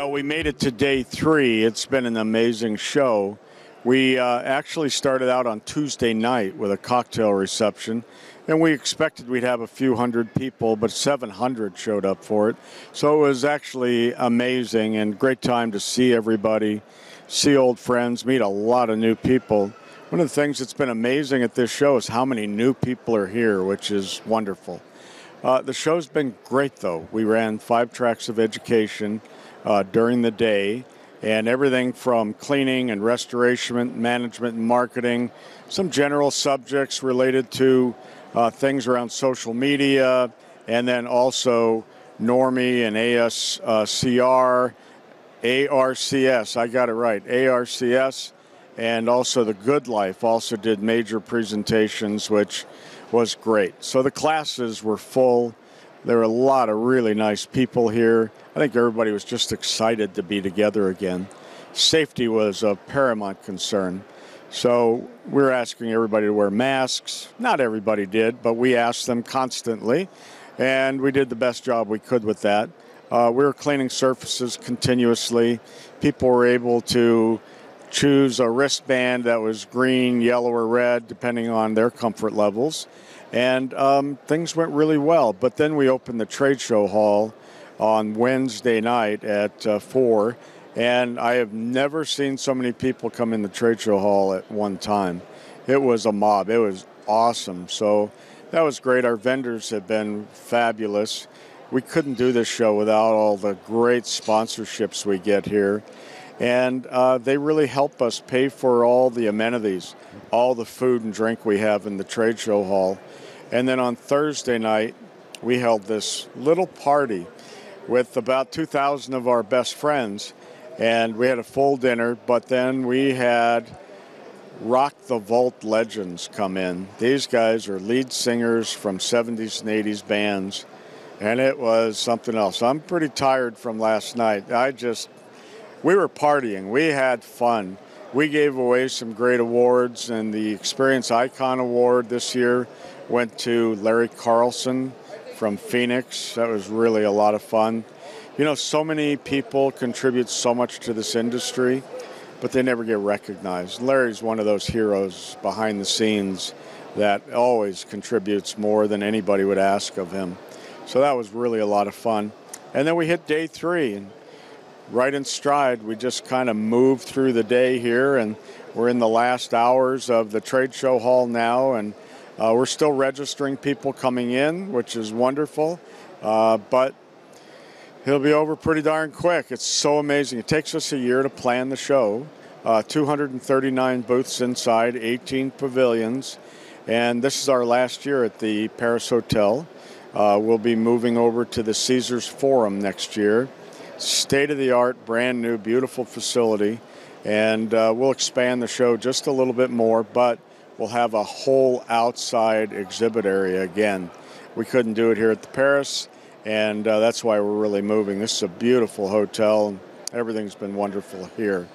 Well, we made it to day three. It's been an amazing show. We uh, actually started out on Tuesday night with a cocktail reception, and we expected we'd have a few hundred people, but 700 showed up for it. So it was actually amazing and great time to see everybody, see old friends, meet a lot of new people. One of the things that's been amazing at this show is how many new people are here, which is wonderful. Uh, the show's been great, though. We ran five tracks of education uh, during the day and everything from cleaning and restoration management and marketing, some general subjects related to uh, things around social media, and then also NORMI and ASCR, ARCS, I got it right, ARCS, and also the Good Life also did major presentations, which was great. So the classes were full. There were a lot of really nice people here. I think everybody was just excited to be together again. Safety was a paramount concern. So we're asking everybody to wear masks. Not everybody did, but we asked them constantly, and we did the best job we could with that. Uh, we were cleaning surfaces continuously. People were able to choose a wristband that was green, yellow, or red, depending on their comfort levels. And um, things went really well. But then we opened the trade show hall on Wednesday night at uh, 4. And I have never seen so many people come in the trade show hall at one time. It was a mob. It was awesome. So that was great. Our vendors have been fabulous. We couldn't do this show without all the great sponsorships we get here. And uh, they really help us pay for all the amenities, all the food and drink we have in the trade show hall. And then on Thursday night, we held this little party with about 2,000 of our best friends. And we had a full dinner, but then we had Rock the Vault legends come in. These guys are lead singers from 70s and 80s bands, and it was something else. I'm pretty tired from last night. I just, we were partying, we had fun. We gave away some great awards, and the Experience Icon Award this year went to Larry Carlson from Phoenix. That was really a lot of fun. You know, so many people contribute so much to this industry, but they never get recognized. Larry's one of those heroes behind the scenes that always contributes more than anybody would ask of him. So that was really a lot of fun. And then we hit day three, and right in stride, we just kind of moved through the day here, and we're in the last hours of the trade show hall now, and uh, we're still registering people coming in, which is wonderful, uh, but it'll be over pretty darn quick. It's so amazing. It takes us a year to plan the show. Uh, 239 booths inside, 18 pavilions, and this is our last year at the Paris Hotel. Uh, we'll be moving over to the Caesars Forum next year. State of the art, brand new, beautiful facility, and uh, we'll expand the show just a little bit more, but we'll have a whole outside exhibit area again. We couldn't do it here at the Paris, and uh, that's why we're really moving. This is a beautiful hotel. Everything's been wonderful here.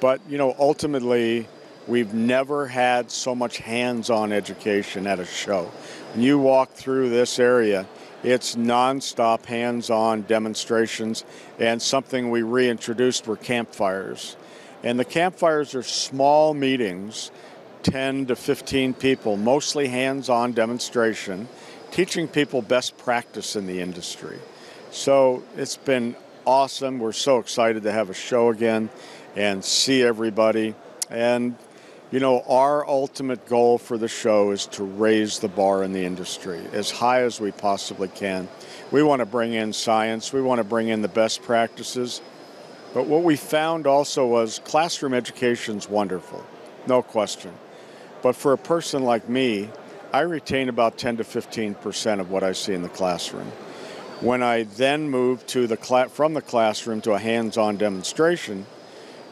But, you know, ultimately, we've never had so much hands on education at a show. When you walk through this area, it's nonstop hands on demonstrations, and something we reintroduced were campfires. And the campfires are small meetings 10 to 15 people, mostly hands on demonstration, teaching people best practice in the industry. So it's been awesome. We're so excited to have a show again and see everybody. And, you know, our ultimate goal for the show is to raise the bar in the industry as high as we possibly can. We want to bring in science, we want to bring in the best practices. But what we found also was classroom education is wonderful, no question. But for a person like me, I retain about 10 to 15 percent of what I see in the classroom. When I then move to the from the classroom to a hands-on demonstration,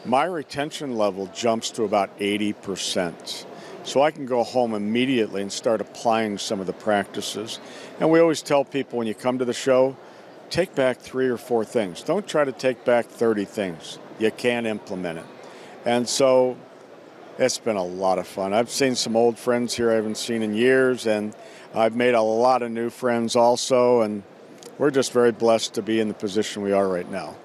my retention level jumps to about 80 percent. So I can go home immediately and start applying some of the practices. And we always tell people when you come to the show, take back three or four things. Don't try to take back 30 things. You can't implement it. And so it's been a lot of fun. I've seen some old friends here I haven't seen in years, and I've made a lot of new friends also, and we're just very blessed to be in the position we are right now.